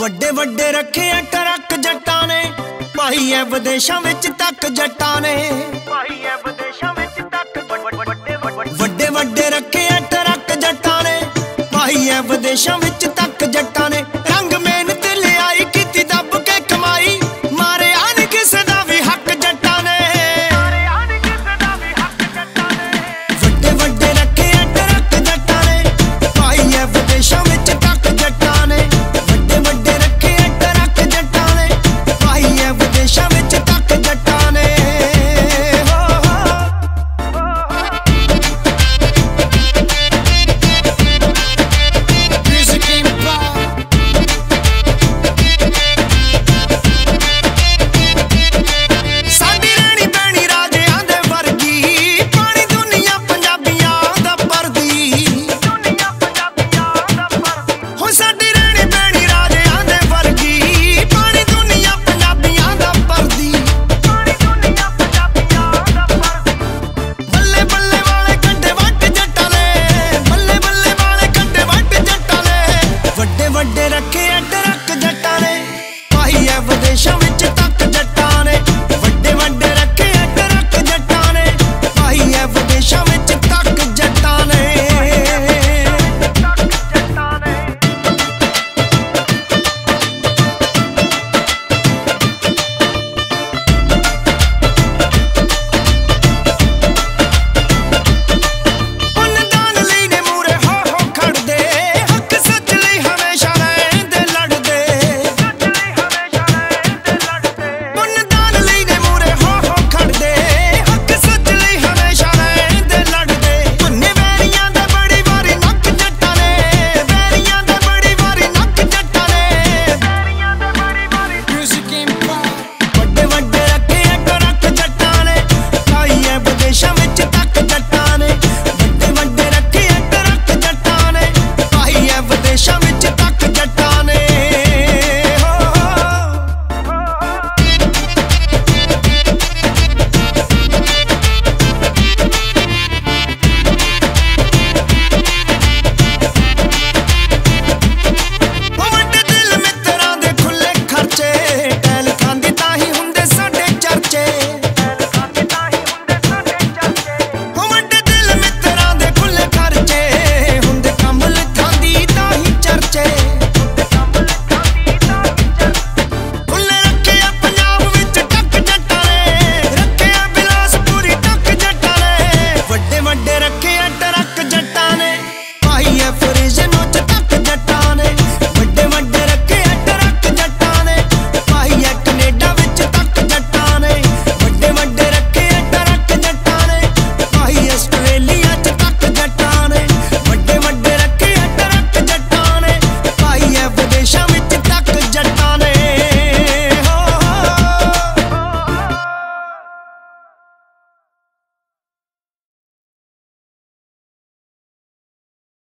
ਵੱਡੇ ਵੱਡੇ ਰੱਖੇ ਆ ਟਰੱਕ ਜੱਟਾਂ ਨੇ ਭਾਈ ਐ ਵਿਦੇਸ਼ਾਂ ਵਿੱਚ ਤੱਕ ਜੱਟਾਂ ਨੇ। ਭਾਈ ਐ ਵਿਦੇਸ਼ਾਂ ਵਿੱਚ ਤੱਕ ਵੱਡੇ ਵੱਡੇ ਰੱਖੇ ਆ ਟਰੱਕ ਜੱਟਾਂ ਨੇ ਭਾਈ ਐ ਵਿਦੇਸ਼ਾਂ ਵਿੱਚ